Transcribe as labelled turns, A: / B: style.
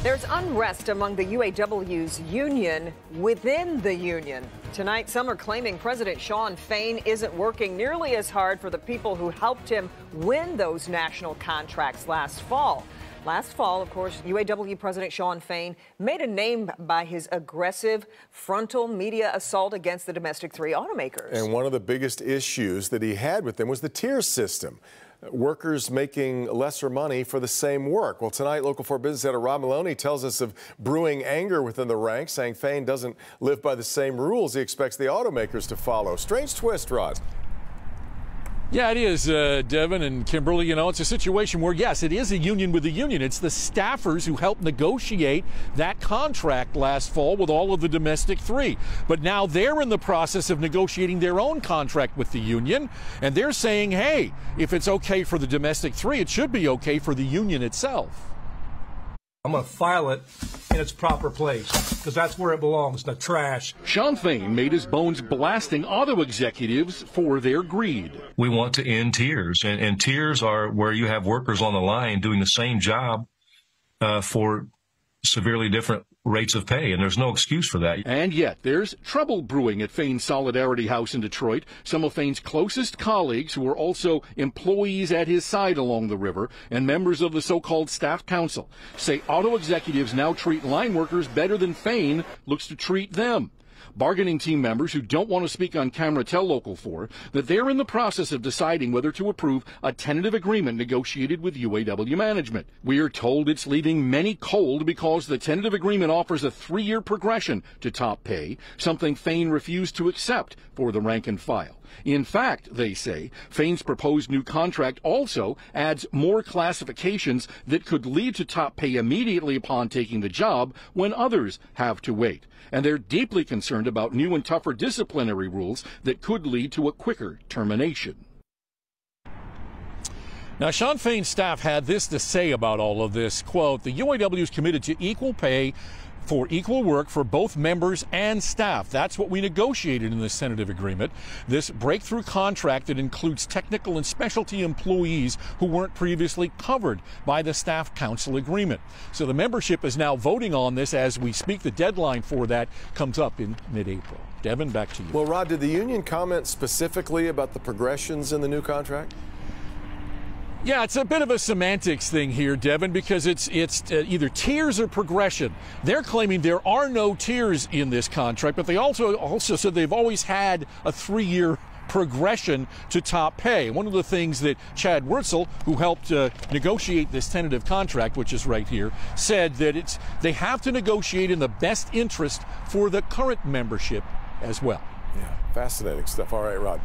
A: There's unrest among the UAW's union within the union. Tonight, some are claiming President Shawn Fain isn't working nearly as hard for the people who helped him win those national contracts last fall. Last fall, of course, UAW President Shawn Fain made a name by his aggressive frontal media assault against the domestic three automakers.
B: And one of the biggest issues that he had with them was the tier system workers making lesser money for the same work. Well, tonight, Local 4 business editor Rod Meloni tells us of brewing anger within the ranks, saying Fain doesn't live by the same rules he expects the automakers to follow. Strange twist, Rod.
C: Yeah, it is, uh, Devin and Kimberly. You know, it's a situation where, yes, it is a union with the union. It's the staffers who helped negotiate that contract last fall with all of the domestic three. But now they're in the process of negotiating their own contract with the union, and they're saying, hey, if it's okay for the domestic three, it should be okay for the union itself.
D: I'm going to file it in its proper place because that's where it belongs, the trash.
C: Shawn Fain made his bones blasting auto executives for their greed.
E: We want to end tiers, and, and tiers are where you have workers on the line doing the same job uh, for severely different rates of pay, and there's no excuse for that.
C: And yet, there's trouble brewing at Fain's Solidarity House in Detroit. Some of Fain's closest colleagues, who are also employees at his side along the river and members of the so-called staff council, say auto executives now treat line workers better than Fain looks to treat them. Bargaining team members who don't want to speak on camera tell Local 4 that they're in the process of deciding whether to approve a tentative agreement negotiated with UAW management. We are told it's leaving many cold because the tentative agreement offers a three-year progression to top pay, something Fain refused to accept for the rank and file. In fact, they say, Fain's proposed new contract also adds more classifications that could lead to top pay immediately upon taking the job when others have to wait. And they're deeply concerned about new and tougher disciplinary rules that could lead to a quicker termination. Now, Shawn Fain's staff had this to say about all of this. Quote, the UAW is committed to equal pay for equal work for both members and staff. That's what we negotiated in this tentative agreement. This breakthrough contract that includes technical and specialty employees who weren't previously covered by the staff council agreement. So the membership is now voting on this as we speak. The deadline for that comes up in mid-April. Devin, back to you.
B: Well, Rod, did the union comment specifically about the progressions in the new contract?
C: Yeah, it's a bit of a semantics thing here, Devin, because it's it's uh, either tiers or progression. They're claiming there are no tiers in this contract, but they also also said they've always had a three-year progression to top pay. One of the things that Chad Wurzel, who helped uh, negotiate this tentative contract, which is right here, said that it's they have to negotiate in the best interest for the current membership as well.
B: Yeah, fascinating stuff. All right, Rod.